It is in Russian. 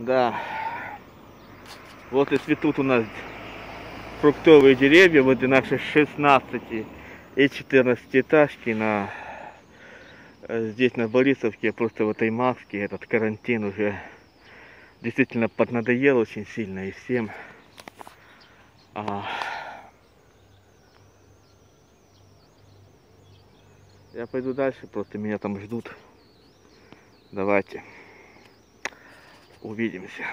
Да. Вот и цветут у нас фруктовые деревья, вот и наши 16 и 14 этажки на э, здесь на Борисовке, просто в этой маске, этот карантин уже действительно поднадоел очень сильно и всем. А, Я пойду дальше, просто меня там ждут. Давайте увидимся.